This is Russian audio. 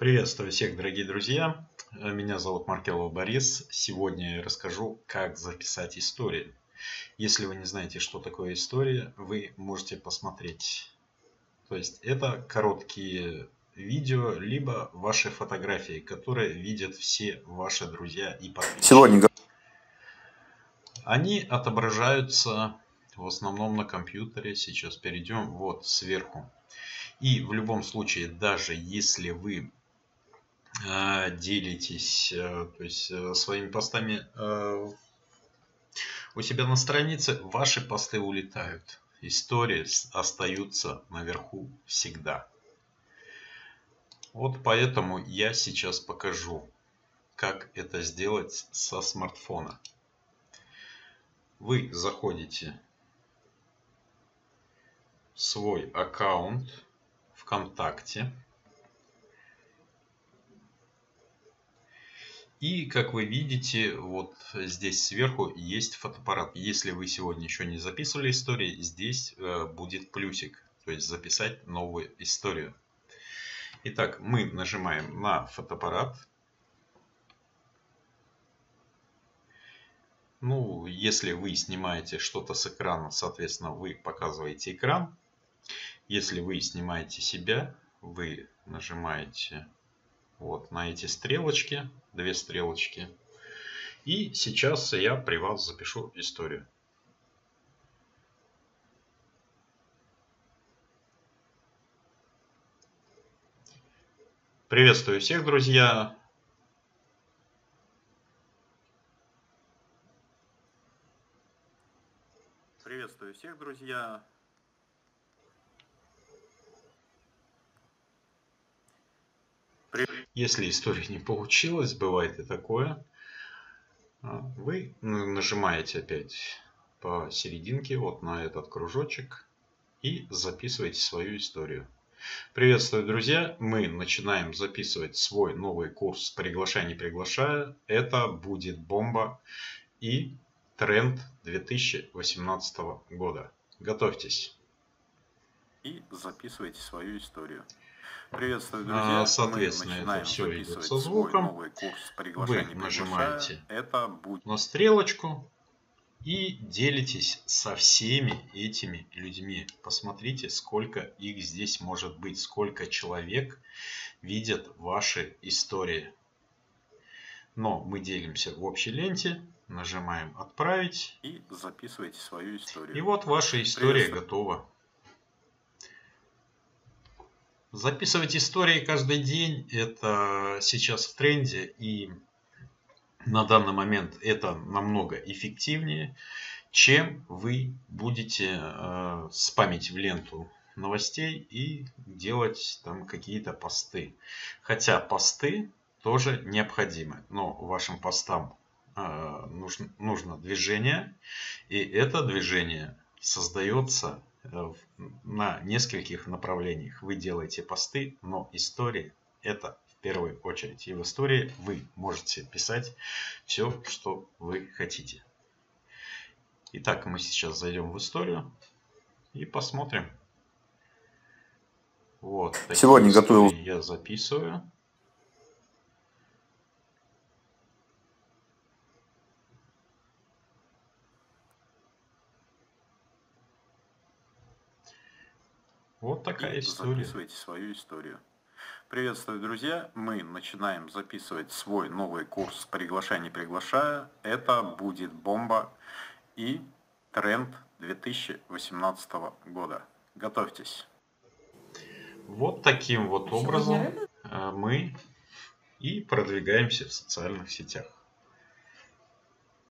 Приветствую всех, дорогие друзья. Меня зовут Маркелов Борис. Сегодня я расскажу, как записать историю. Если вы не знаете, что такое история, вы можете посмотреть. То есть это короткие видео, либо ваши фотографии, которые видят все ваши друзья и подписчики. Сегодня они отображаются в основном на компьютере. Сейчас перейдем вот сверху. И в любом случае, даже если вы делитесь э, то есть, э, своими постами э, у себя на странице, ваши посты улетают. Истории остаются наверху всегда. Вот поэтому я сейчас покажу, как это сделать со смартфона вы заходите в свой аккаунт ВКонтакте. И как вы видите, вот здесь сверху есть фотоаппарат. Если вы сегодня еще не записывали истории, здесь э, будет плюсик. То есть записать новую историю. Итак, мы нажимаем на фотоаппарат. Ну, если вы снимаете что-то с экрана, соответственно, вы показываете экран. Если вы снимаете себя, вы нажимаете вот на эти стрелочки, две стрелочки. И сейчас я при вас запишу историю. Приветствую всех, друзья! Приветствую всех, друзья. Если история не получилась, бывает и такое, а, вы нажимаете опять по серединке вот на этот кружочек и записываете свою историю. Приветствую, друзья! Мы начинаем записывать свой новый курс «Приглашай, не приглашая». Это будет бомба. И тренд 2018 года. Готовьтесь. И записывайте свою историю. Приветствую, друзья. А, соответственно, это все идет со звуком. Новый курс Вы нажимаете это будет... на стрелочку и делитесь со всеми этими людьми. Посмотрите, сколько их здесь может быть, сколько человек видят ваши истории. Но мы делимся в общей ленте, Нажимаем «Отправить». И записывайте свою историю. И вот ваша история готова. Записывать истории каждый день – это сейчас в тренде. И на данный момент это намного эффективнее, чем вы будете э, спамить в ленту новостей и делать там какие-то посты. Хотя посты тоже необходимы, но вашим постам а, нужно, нужно движение, и это движение создается э, на нескольких направлениях. Вы делаете посты, но история это в первую очередь. И в истории вы можете писать все, что вы хотите. Итак, мы сейчас зайдем в историю и посмотрим. Вот. Сегодня готовил. Я записываю. Вот такая и история. Записывайте свою историю. Приветствую, друзья! Мы начинаем записывать свой новый курс «Приглашай, не приглашая». Это будет бомба и тренд 2018 года. Готовьтесь! Вот таким вот образом э, мы и продвигаемся в социальных сетях.